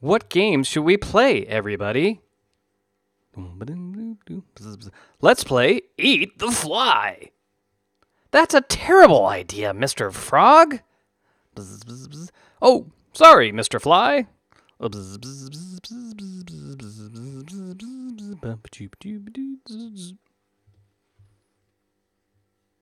What games should we play, everybody? Let's play Eat the Fly. That's a terrible idea, Mr. Frog. Oh, sorry, Mr. Fly.